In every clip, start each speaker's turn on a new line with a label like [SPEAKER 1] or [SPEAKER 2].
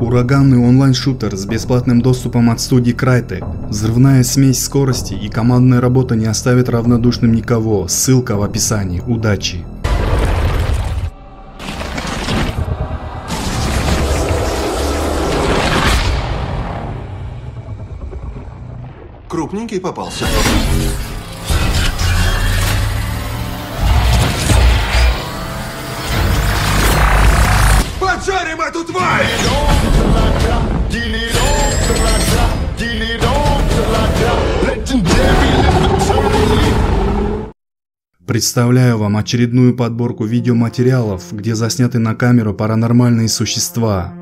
[SPEAKER 1] Ураганный онлайн-шутер с бесплатным доступом от студии Crytek. Взрывная смесь скорости и командная работа не оставит равнодушным никого. Ссылка в описании. Удачи!
[SPEAKER 2] Крупненький попался. Поджарим эту тварь!
[SPEAKER 1] Представляю вам очередную подборку видеоматериалов, где засняты на камеру паранормальные существа.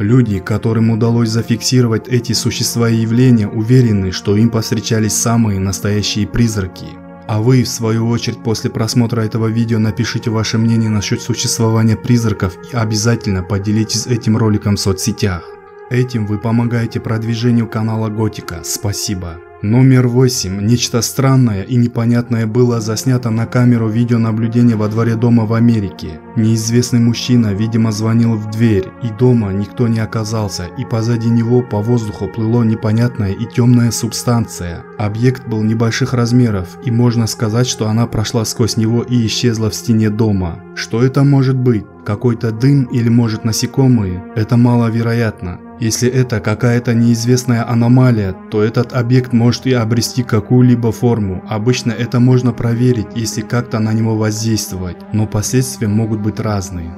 [SPEAKER 1] Люди, которым удалось зафиксировать эти существа и явления, уверены, что им повстречались самые настоящие призраки. А вы, в свою очередь, после просмотра этого видео напишите ваше мнение насчет существования призраков и обязательно поделитесь этим роликом в соцсетях. Этим вы помогаете продвижению канала Готика. Спасибо. Номер 8. Нечто странное и непонятное было заснято на камеру видеонаблюдения во дворе дома в Америке. Неизвестный мужчина, видимо, звонил в дверь, и дома никто не оказался, и позади него по воздуху плыло непонятная и темная субстанция. Объект был небольших размеров, и можно сказать, что она прошла сквозь него и исчезла в стене дома. Что это может быть? Какой-то дым или может насекомые? Это маловероятно. Если это какая-то неизвестная аномалия, то этот объект может и обрести какую-либо форму. Обычно это можно проверить, если как-то на него воздействовать, но последствия могут быть разные.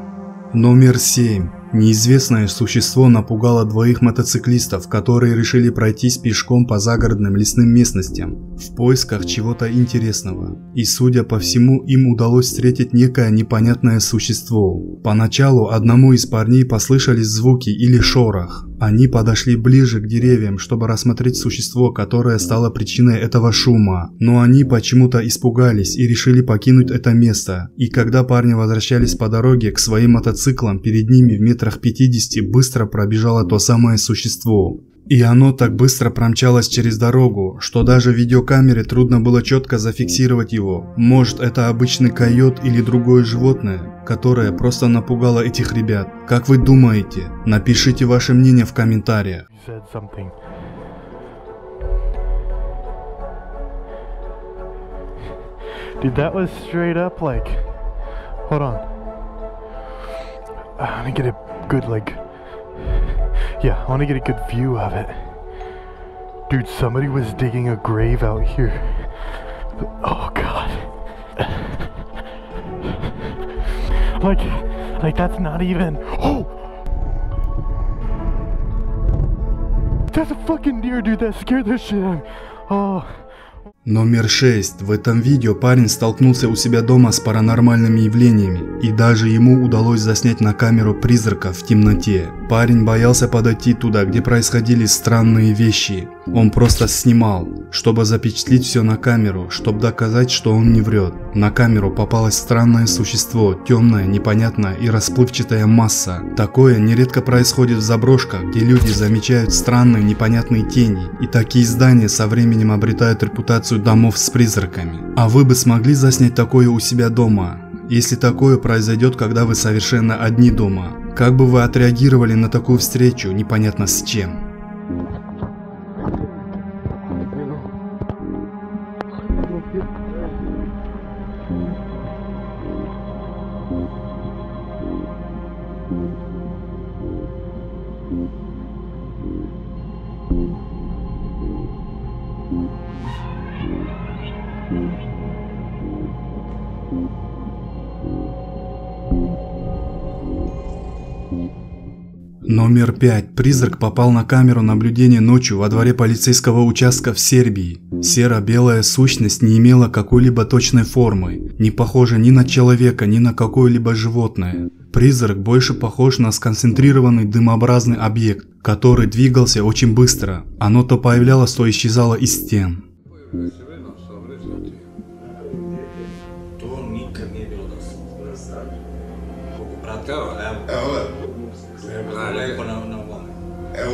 [SPEAKER 1] Номер 7. Неизвестное существо напугало двоих мотоциклистов, которые решили пройтись пешком по загородным лесным местностям в поисках чего-то интересного. И судя по всему, им удалось встретить некое непонятное существо. Поначалу одному из парней послышались звуки или шорох. Они подошли ближе к деревьям, чтобы рассмотреть существо, которое стало причиной этого шума. Но они почему-то испугались и решили покинуть это место. И когда парни возвращались по дороге к своим мотоциклам, перед ними в метр метрах 50 быстро пробежало то самое существо. И оно так быстро промчалось через дорогу, что даже в видеокамере трудно было четко зафиксировать его. Может это обычный койот или другое животное, которое просто напугало этих ребят. Как вы думаете? Напишите ваше мнение в комментариях.
[SPEAKER 3] Dude, that was straight up like... Hold on. Let me get a good, like, yeah, I want to get a good view of it. Dude, somebody was digging a grave out here. Oh, God. like, like, that's not even, oh! That's a fucking deer, dude, that scared the shit out of me. Oh.
[SPEAKER 1] Номер 6. В этом видео парень столкнулся у себя дома с паранормальными явлениями, и даже ему удалось заснять на камеру призрака в темноте. Парень боялся подойти туда, где происходили странные вещи. Он просто снимал, чтобы запечатлеть все на камеру, чтобы доказать, что он не врет. На камеру попалось странное существо, темное, непонятное и расплывчатая масса. Такое нередко происходит в заброшках, где люди замечают странные непонятные тени, и такие здания со временем обретают репутацию домов с призраками. А вы бы смогли заснять такое у себя дома? Если такое произойдет, когда вы совершенно одни дома, как бы вы отреагировали на такую встречу, непонятно с чем? Номер 5. Призрак попал на камеру наблюдения ночью во дворе полицейского участка в Сербии. Серо-белая сущность не имела какой-либо точной формы, не похожа ни на человека, ни на какое-либо животное. Призрак больше похож на сконцентрированный дымообразный объект, который двигался очень быстро. Оно то появлялось, то исчезало из стен.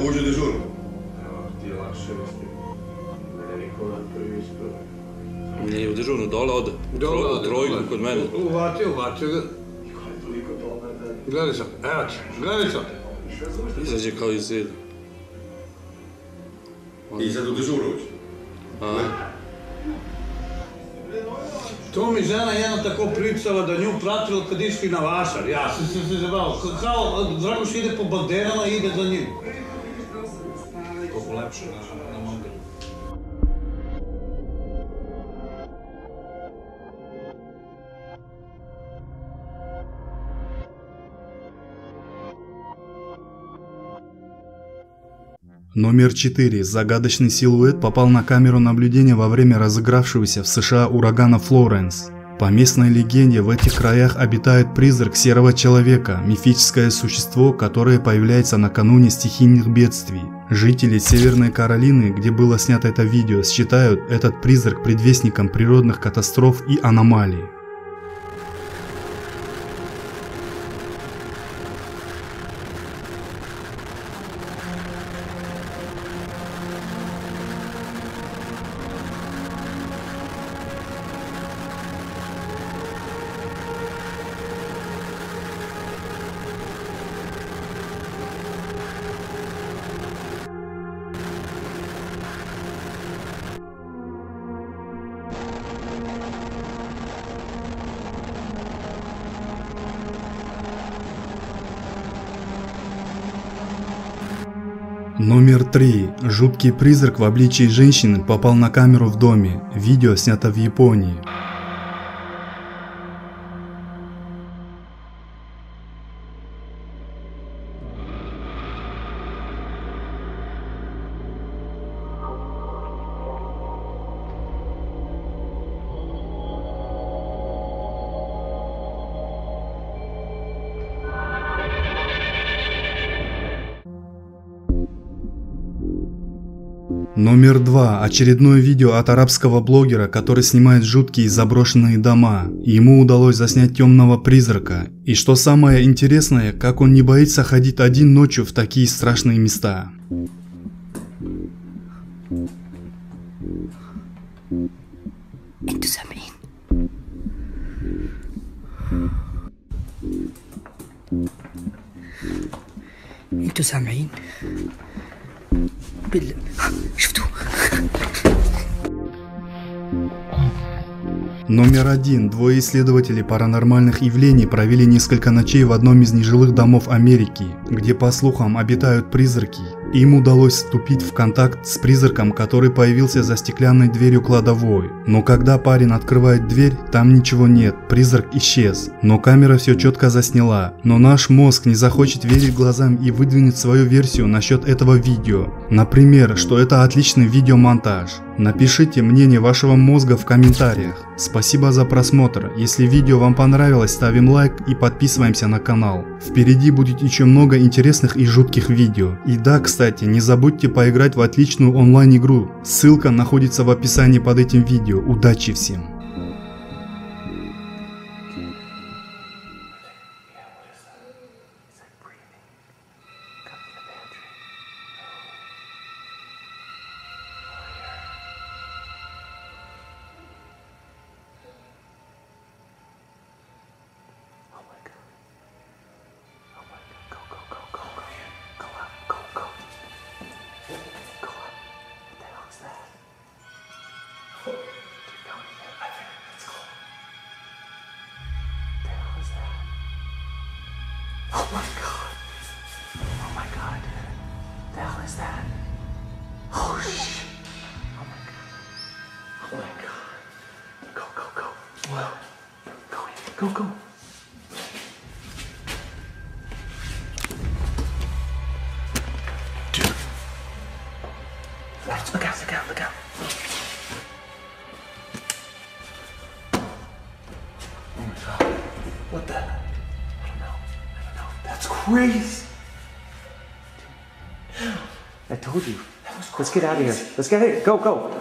[SPEAKER 2] Evo, uđe dežur.
[SPEAKER 4] Nije u dežurnu, dole ode.
[SPEAKER 5] Dole ode.
[SPEAKER 4] Trojku kod mene.
[SPEAKER 5] Uvatio, uvatio ga. Gledaj sam, evo ti, gledaj sam.
[SPEAKER 4] Izađe kao iz zida.
[SPEAKER 2] I sad u dežurović.
[SPEAKER 4] A,
[SPEAKER 5] To mi žena jedna tako pričala da nju pratila kad išli na vašar. Ja sam se se zabavao. Ka- Kao, Dragoš ide po banderama i ide za njim. Na, na mangalu.
[SPEAKER 1] Номер 4. Загадочный силуэт попал на камеру наблюдения во время разыгравшегося в США урагана Флоренс. По местной легенде, в этих краях обитает призрак серого человека, мифическое существо, которое появляется накануне стихийных бедствий. Жители Северной Каролины, где было снято это видео, считают этот призрак предвестником природных катастроф и аномалий. Номер 3. Жуткий призрак в обличии женщины попал на камеру в доме. Видео снято в Японии. Номер 2. Очередное видео от арабского блогера, который снимает жуткие заброшенные дома. Ему удалось заснять темного призрака. И что самое интересное, как он не боится ходить один ночью в такие страшные места.
[SPEAKER 6] انتوا سامعين انتوا سامعين بال شفتوا
[SPEAKER 1] Номер один. Двое исследователей паранормальных явлений провели несколько ночей в одном из нежилых домов Америки, где, по слухам, обитают призраки. Им удалось вступить в контакт с призраком, который появился за стеклянной дверью кладовой. Но когда парень открывает дверь, там ничего нет, призрак исчез. Но камера все четко засняла. Но наш мозг не захочет верить глазам и выдвинет свою версию насчет этого видео. Например, что это отличный видеомонтаж. Напишите мнение вашего мозга в комментариях. Спасибо за просмотр. Если видео вам понравилось, ставим лайк и подписываемся на канал. Впереди будет еще много интересных и жутких видео. И да, кстати, не забудьте поиграть в отличную онлайн игру. Ссылка находится в описании под этим видео. Удачи всем!
[SPEAKER 7] the hell is that? Oh, shit. Oh, my God. Oh, my God. Go, go, go. Whoa! Go in. Go, go. Dude. Lights,
[SPEAKER 6] look out, look out, look out.
[SPEAKER 3] Oh, my God. What the? I don't know. I don't know. That's crazy.
[SPEAKER 7] I told you. Let's get out of here. Let's get out of here. Go, go.